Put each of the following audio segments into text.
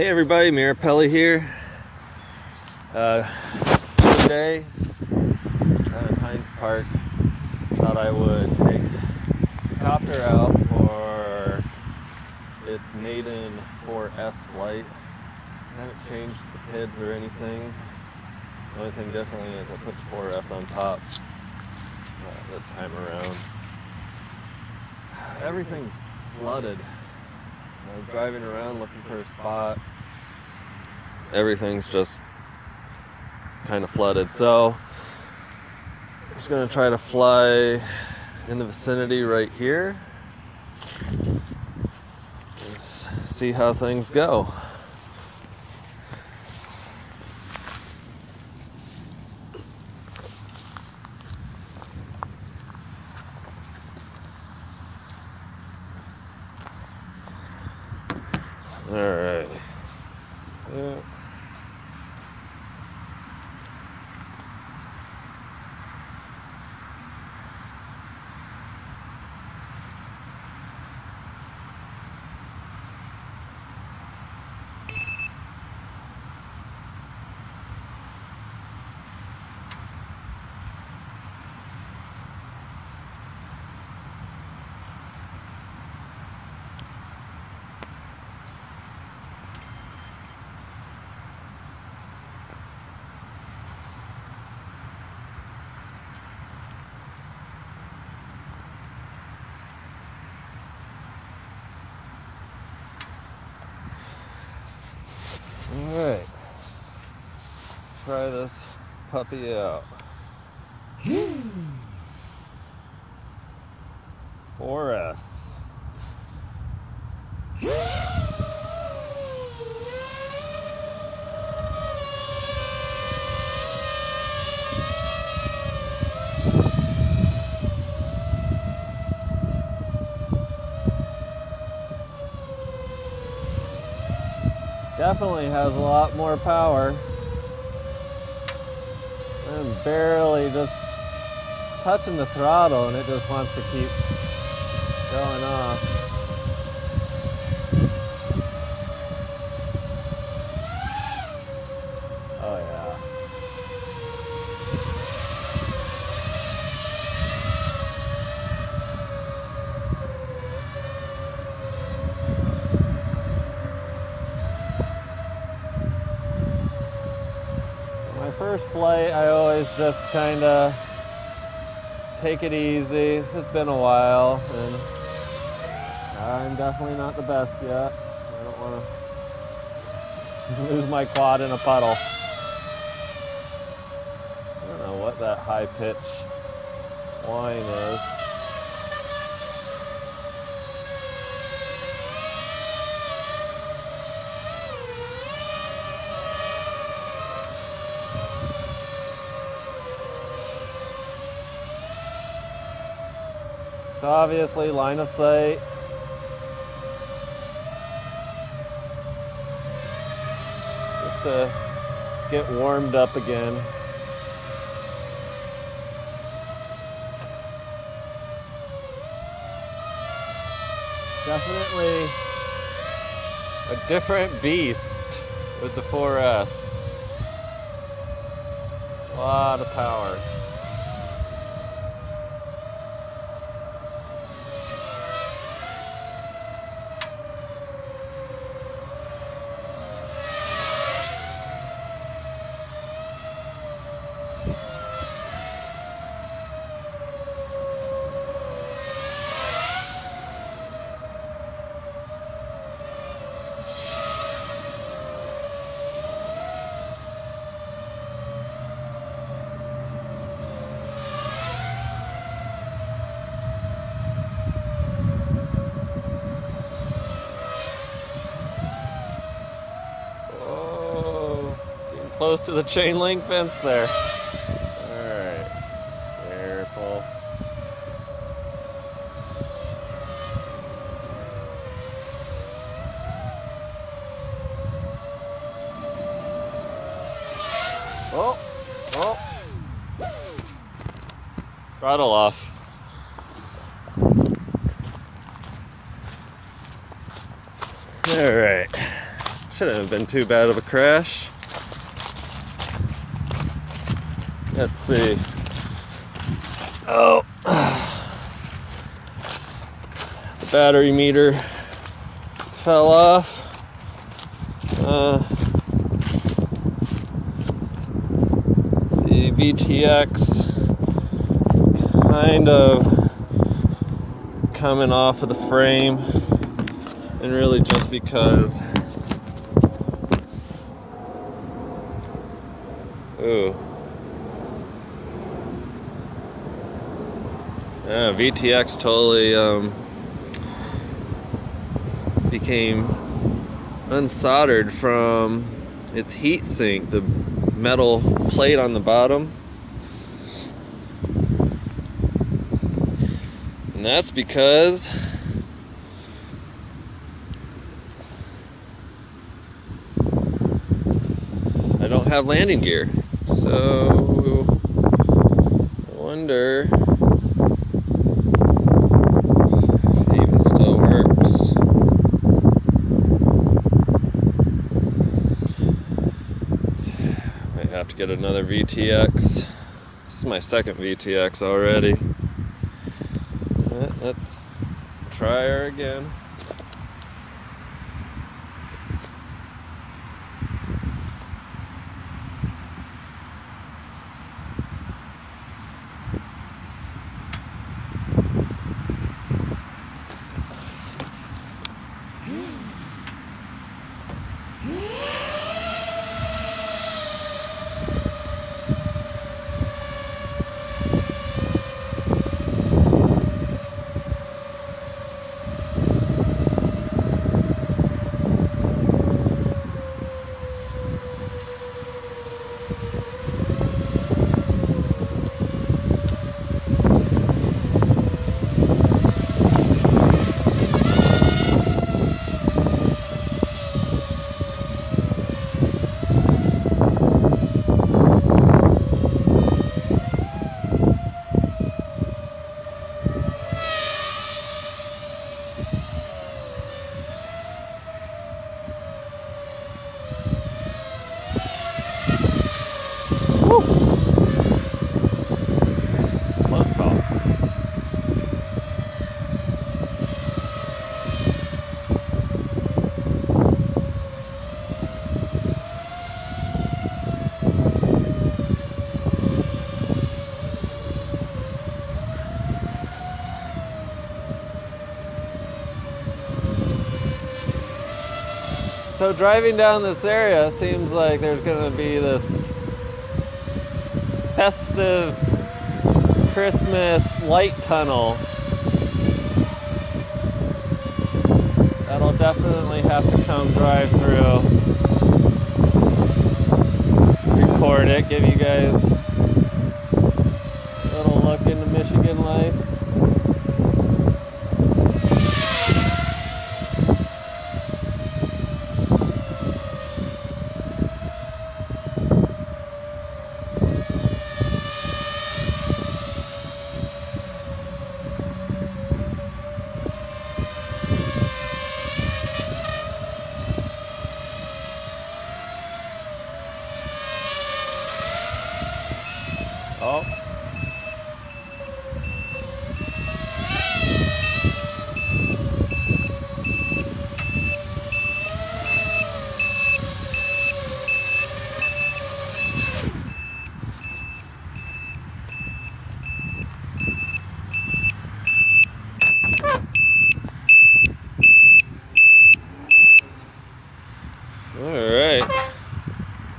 Hey everybody, Mirapelli here. Uh, it's day down in Park. Thought I would take the copter out for its maiden 4S flight. I haven't changed the PIDs or anything. The only thing differently is I put the 4S on top uh, this time around. Everything's flooded. I driving around looking for a spot. Everything's just kind of flooded. So I'm just gonna try to fly in the vicinity right here. Just see how things go. All right. Yeah. All right. Try this puppy out. 4S. Definitely has a lot more power. I'm barely just touching the throttle and it just wants to keep going off. Oh yeah. My first flight, I always just kind of take it easy. It's been a while, and I'm definitely not the best yet. I don't want to lose my quad in a puddle. I don't know what that high pitch whine is. Obviously line of sight. Just to get warmed up again. Definitely a different beast with the 4S. A lot of power. Oh, getting close to the chain link fence there. Alright. Careful. Oh, oh. Throttle off. Alright. Shouldn't have been too bad of a crash. Let's see. Oh. The battery meter fell off. Uh, the VTX is kind of coming off of the frame and really just because ooh yeah VTX totally um, became unsoldered from its heat sink the metal plate on the bottom and that's because I don't have landing gear. So I wonder if it even still works. Might have to get another VTX. This is my second VTX already. Let's try her again. Close call. So driving down this area seems like there's gonna be this festive Christmas light tunnel. That'll definitely have to come drive through. Record it, give you guys a little look into Michigan life. Oh. All right.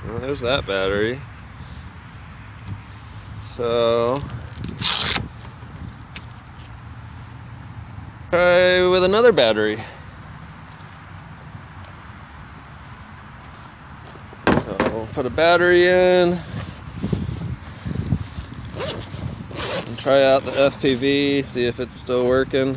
Well, there's that battery. So try with another battery. So put a battery in and try out the FPV, see if it's still working.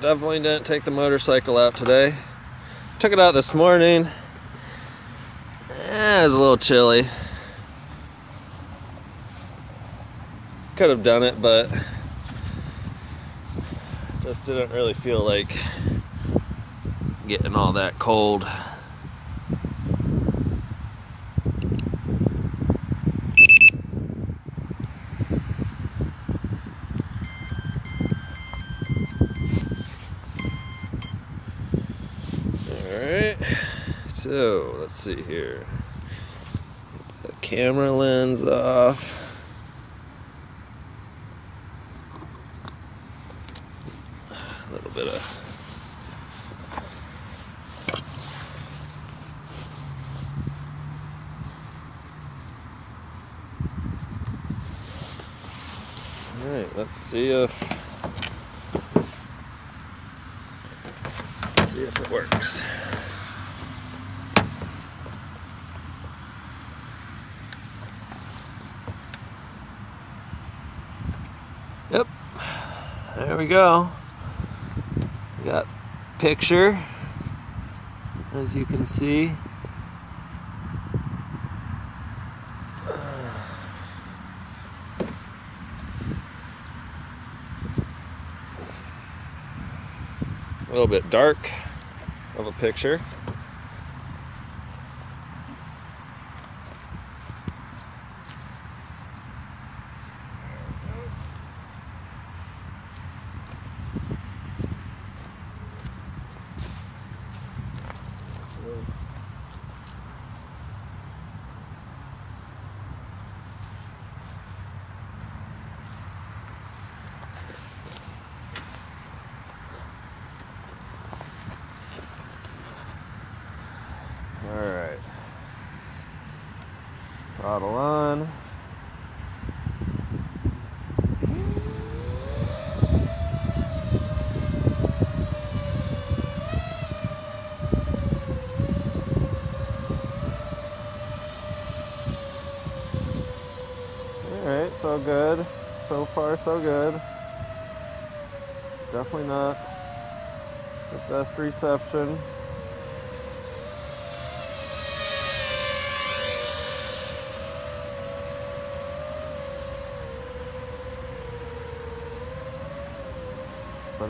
Definitely didn't take the motorcycle out today. Took it out this morning. Eh, it was a little chilly. Could have done it, but just didn't really feel like getting all that cold. Alright, so let's see here. The camera lens off. A little bit of Alright, let's see if let's see if it works. Yep. There we go. We got picture as you can see. a little bit dark of a picture. Alright. Throttle on. Alright, so good. So far, so good. Definitely not the best reception.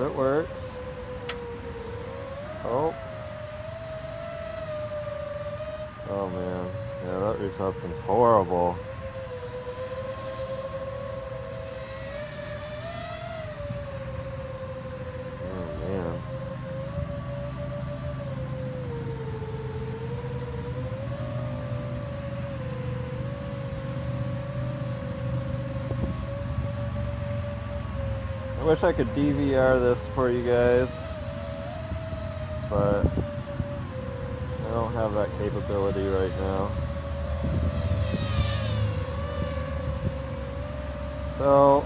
But it works. Oh. Oh man. Yeah, that reception's horrible. Oh man. I wish I could DVR this for you guys, but I don't have that capability right now. So,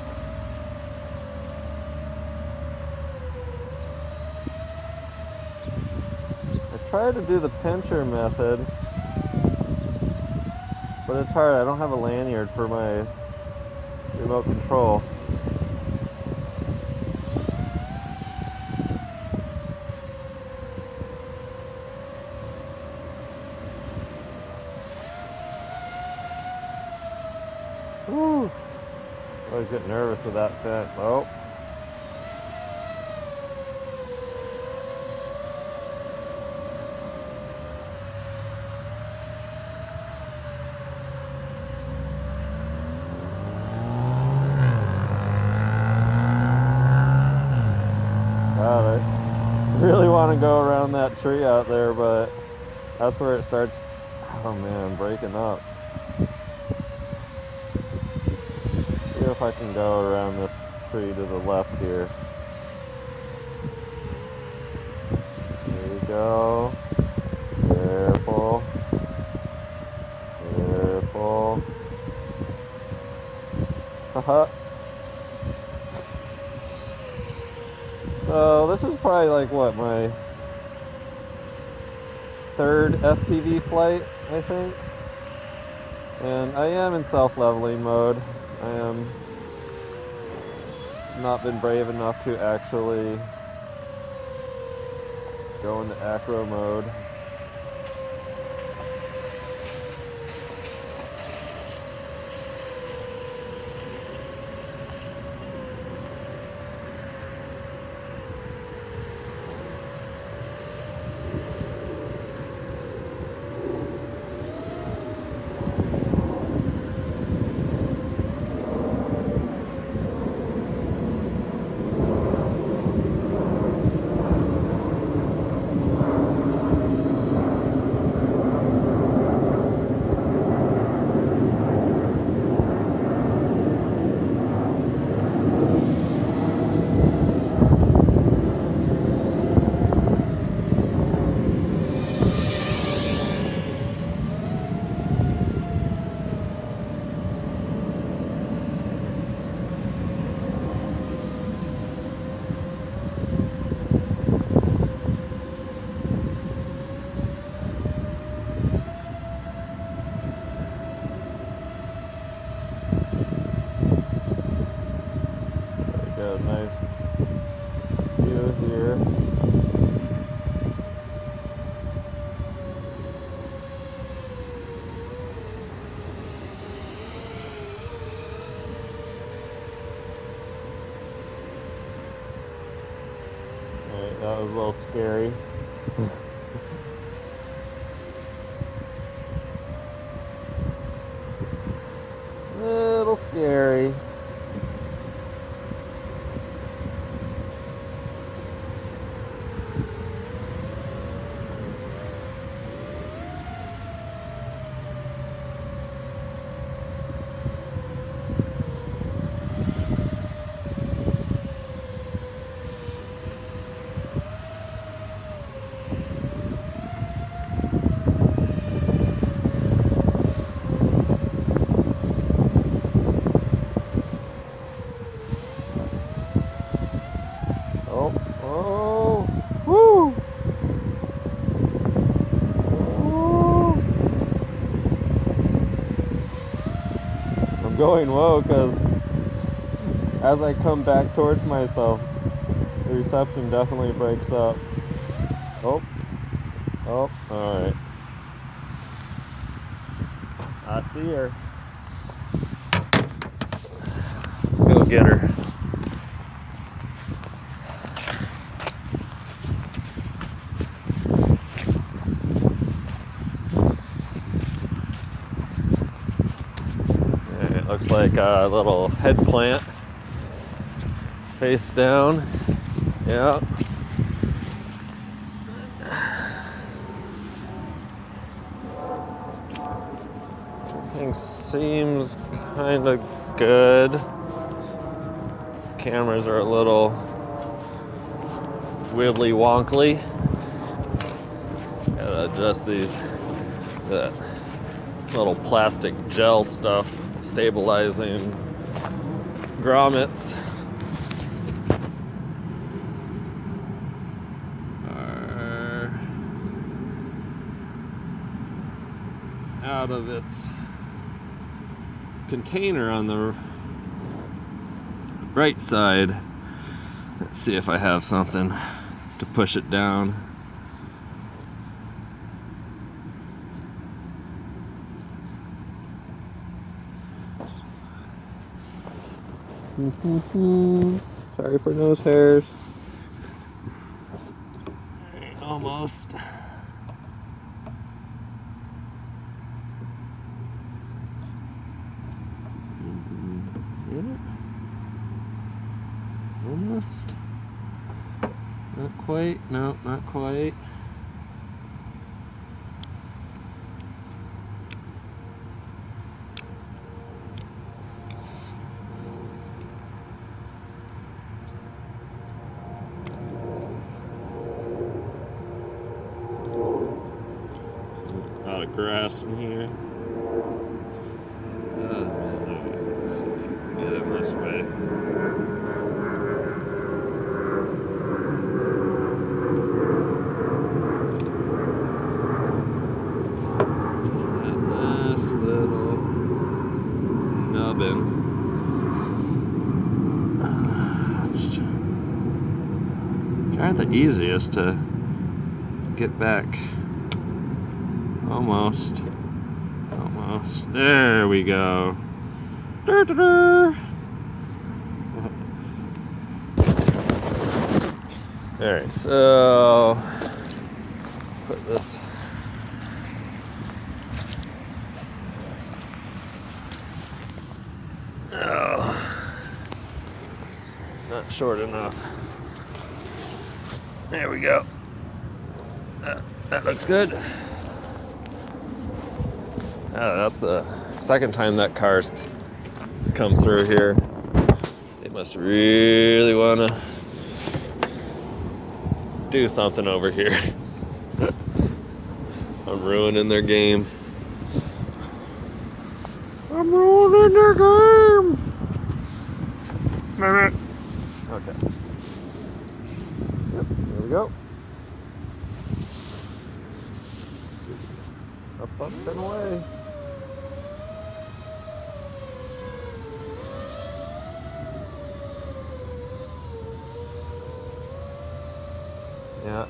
I tried to do the pincher method, but it's hard. I don't have a lanyard for my remote control. Whew. Always get nervous with that fence. Oh. Really want to go around that tree out there, but that's where it starts. Oh man, breaking up. See if I can go around this tree to the left here. There you go. Careful. Careful. Haha. so this is probably like what my third FPV flight, I think. And I am in self-leveling mode. I am not been brave enough to actually go into acro mode. Going well because as I come back towards myself, the reception definitely breaks up. Oh, oh, all right. I see her. Let's go get her. And It looks like a little head plant face down. Yeah. Everything seems kind of good. Cameras are a little wibbly wonkly. Gotta adjust these. The little plastic gel stuff stabilizing grommets are out of its container on the right side. Let's see if I have something to push it down. Mm-hmm. Sorry for nose hairs. Almost. Mm-hmm. It? Almost. Not quite. No, not quite. A lot of grass in here. Uh, let's see if we can get him this way. Just that nice little nubbin. Which aren't the easiest to get back. Almost. Almost. There we go. Alright, so let's put this Oh, not short enough. There we go. Uh, that looks good. That's the second time that car's come through here. They must really want to do something over here. I'm ruining their game. I'm ruining their game. Okay. Yep, there we go. Up, up, and away. Yeah.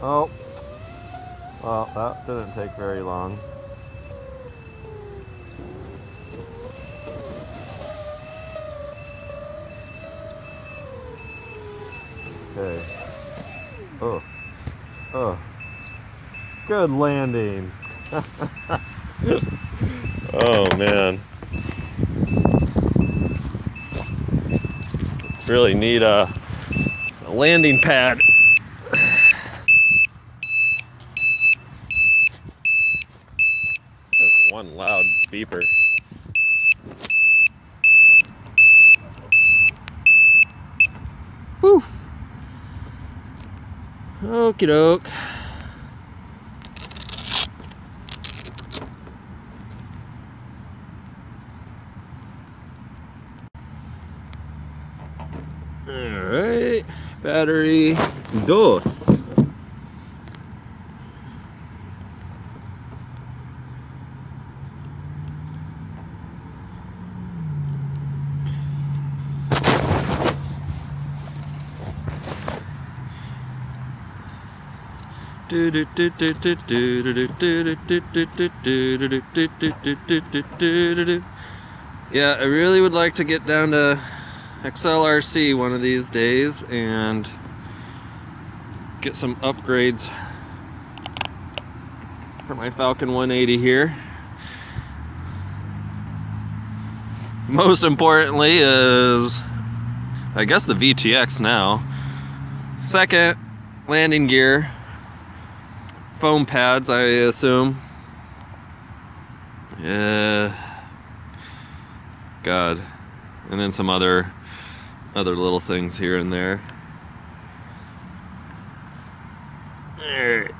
Oh. Well, that didn't take very long. Okay. Oh. Oh. Good landing. oh man. Really need a, a landing pad. one loud beeper. Whew. Okie doke. Alright, battery dos. Yeah, I really would like to get down to XLRC one of these days and get some upgrades for my Falcon 180 here. Most importantly is, I guess the VTX now. Second, landing gear foam pads, I assume. Yeah. God. And then some other other little things here and there. Alright.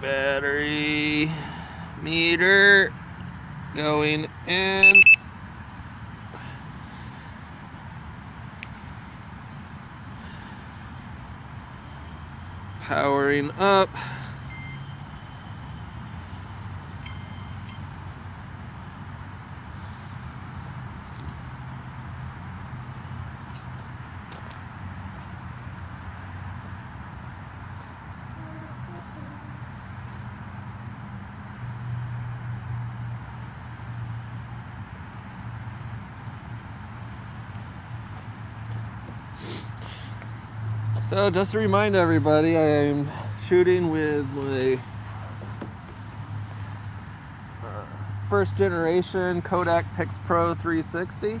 Battery meter going in. powering up. Just to remind everybody, I'm shooting with my uh, first generation Kodak Pix Pro 360.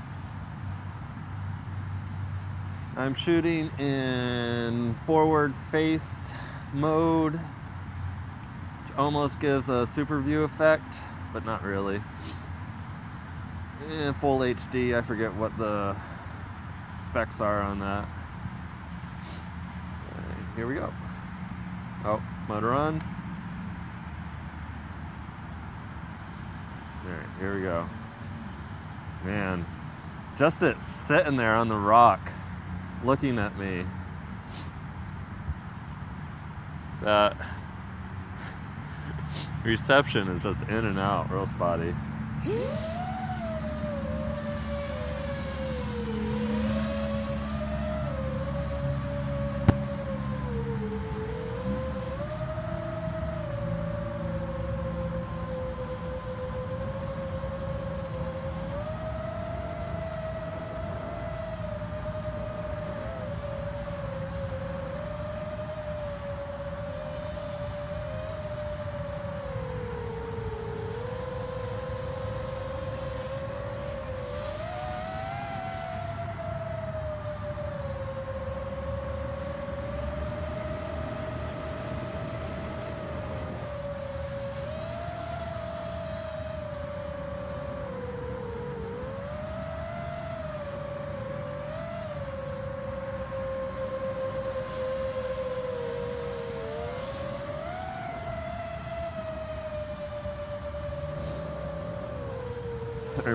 I'm shooting in forward face mode, which almost gives a super view effect, but not really. And full HD, I forget what the specs are on that here we go. Oh, motor on. Alright, here we go. Man, just it sitting there on the rock, looking at me. That reception is just in and out, real spotty.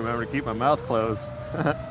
Remember to keep my mouth closed.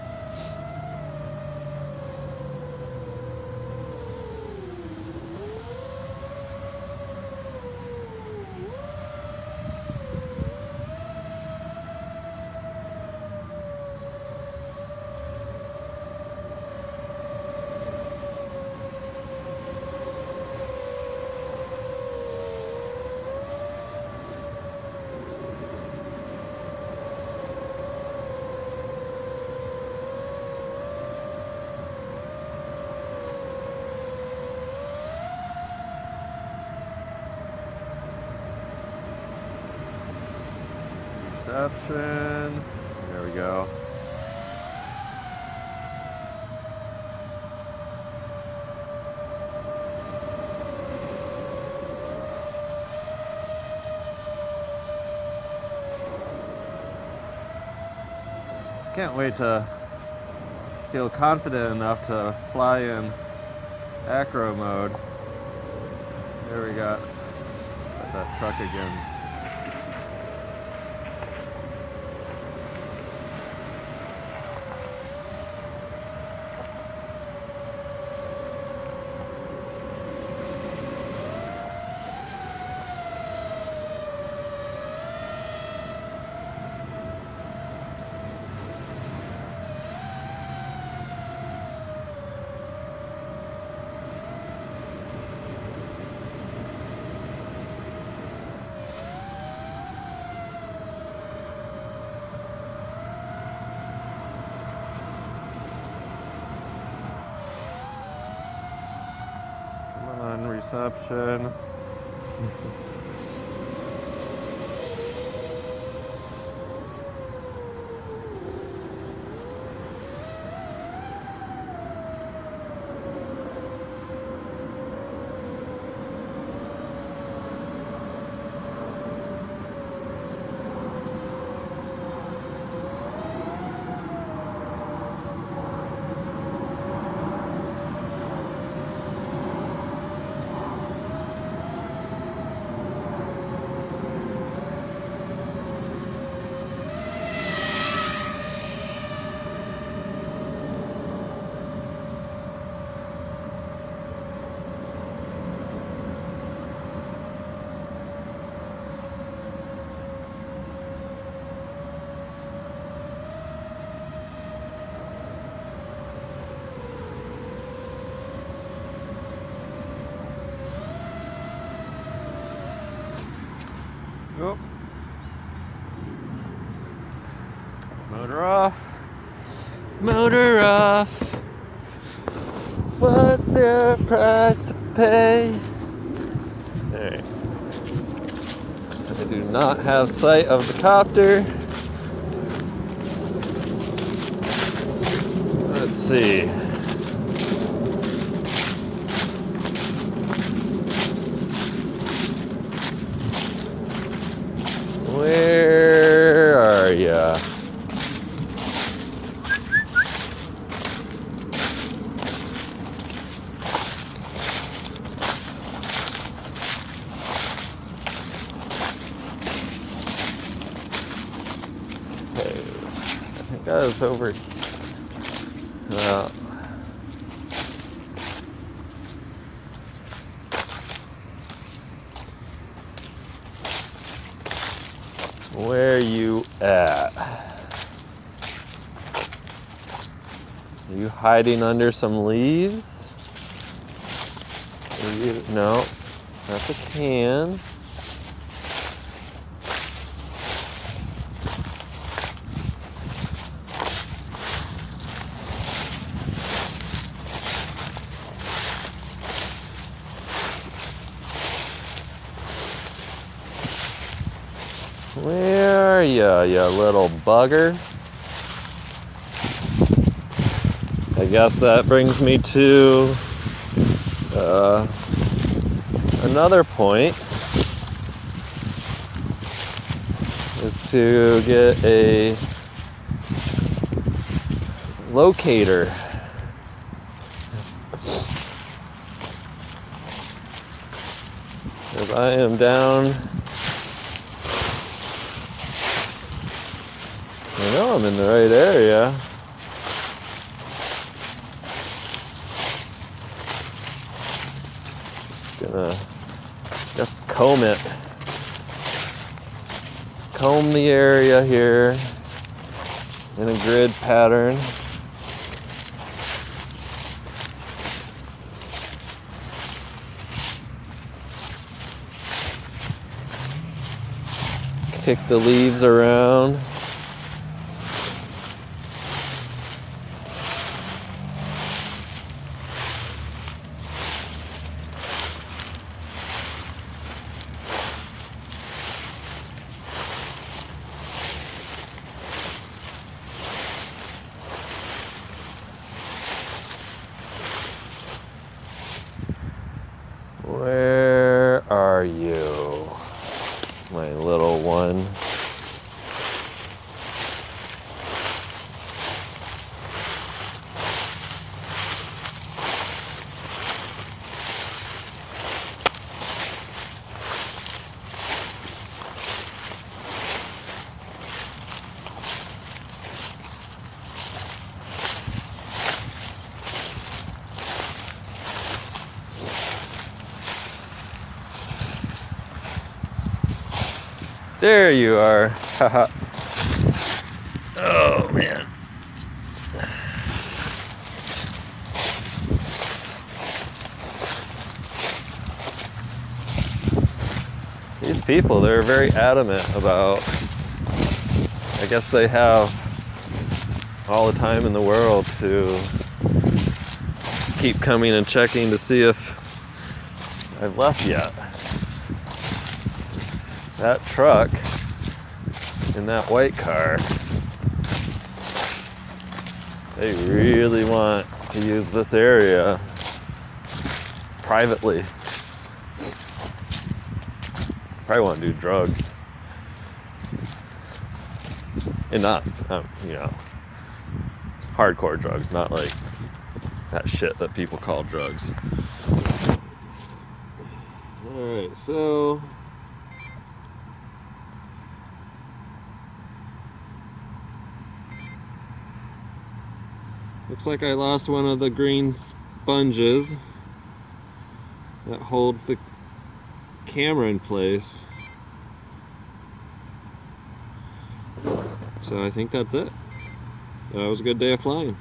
Reception. There we go. Can't wait to feel confident enough to fly in acro mode. There we got that truck again. Reception. Go. Motor off. Motor off. What's your price to pay? There. I do not have sight of the copter. Let's see. Where are ya? Okay, Over. Uh, Where you at? Are you hiding under some leaves? You, no, that's a can. Are you, you little bugger? I guess that brings me to uh, another point is to get a locator. Because I am down know I'm in the right area. Just gonna just comb it. Comb the area here in a grid pattern. Kick the leaves around. Where are you, my little one? There you are. Oh man. These people, they're very adamant about, I guess they have all the time in the world to keep coming and checking to see if I've left yet that truck in that white car, they really want to use this area privately. Probably want to do drugs. And not, um, you know, hardcore drugs, not like that shit that people call drugs. Alright, so Looks like I lost one of the green sponges that holds the camera in place. So I think that's it. That was a good day of flying.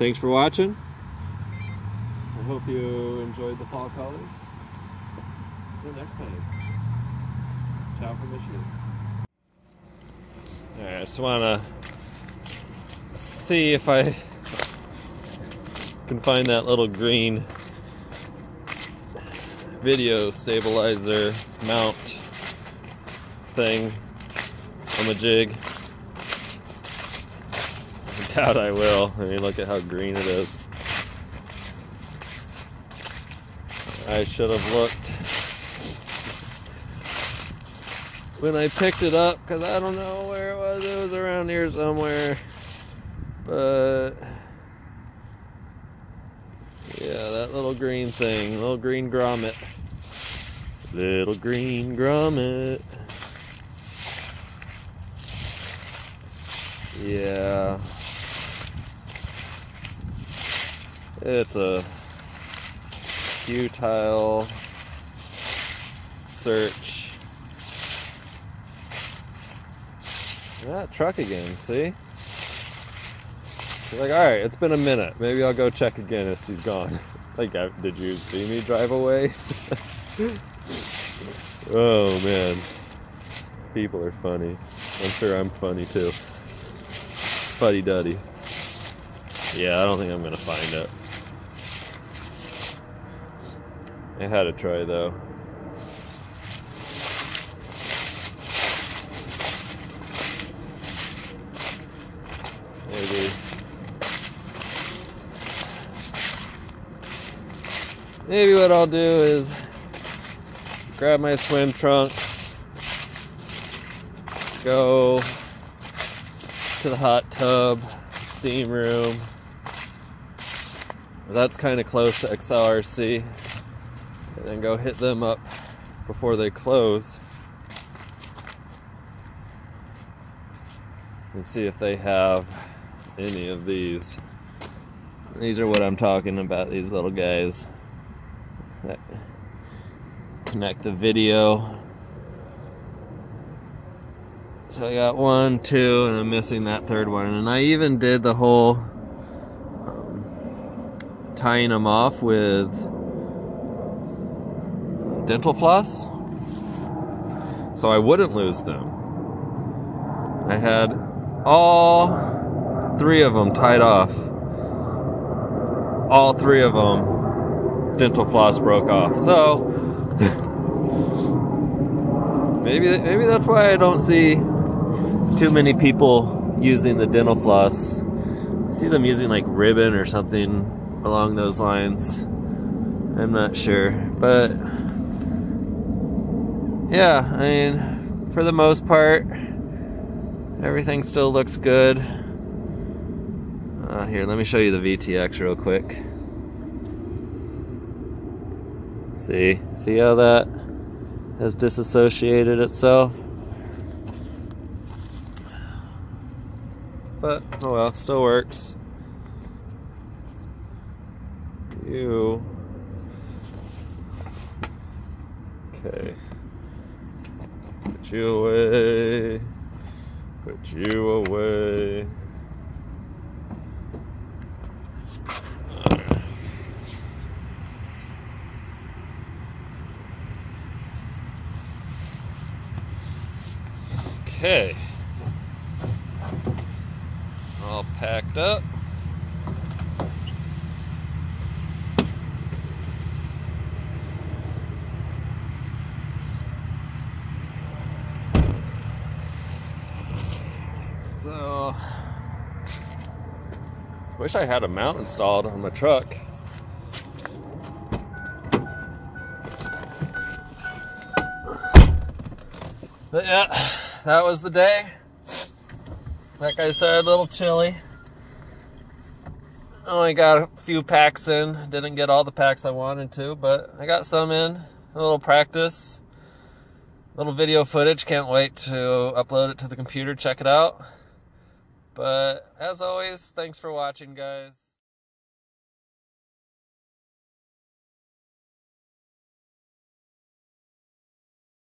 Thanks for watching. I hope you enjoyed the fall colors. Until next time. Ciao from Michigan. Alright, I just wanna see if I can find that little green video stabilizer mount thing on the jig. I doubt I will. I mean, look at how green it is. I should have looked when I picked it up because I don't know where it was. It was around here somewhere. But yeah, that little green thing, little green grommet. Little green grommet. Yeah. It's a futile search. That truck again, see? Like, all right, it's been a minute. Maybe I'll go check again if he's gone. like, uh, did you see me drive away? oh man, people are funny. I'm sure I'm funny too. Fuddy duddy. Yeah, I don't think I'm gonna find it. I had to try though. Maybe. Maybe what I'll do is grab my swim trunks, go to the hot tub, steam room. That's kind of close to XLRC. And then go hit them up before they close. and see if they have any of these. These are what I'm talking about, these little guys connect the video. So I got one, two, and I'm missing that third one. And I even did the whole um, tying them off with dental floss so I wouldn't lose them. I had all three of them tied off. All three of them, dental floss broke off. So maybe maybe that's why I don't see too many people using the dental floss. I see them using like ribbon or something along those lines. I'm not sure, but yeah, I mean, for the most part, everything still looks good. Uh, here, let me show you the VTX real quick. See, see how that has disassociated itself? But, oh well, still works. You. Okay. Put you away. Put you away. Okay. All packed up. So, wish I had a mount installed on my truck. That was the day. Like I said, a little chilly. Only got a few packs in. Didn't get all the packs I wanted to, but I got some in. A little practice. Little video footage. Can't wait to upload it to the computer, check it out. But as always, thanks for watching, guys.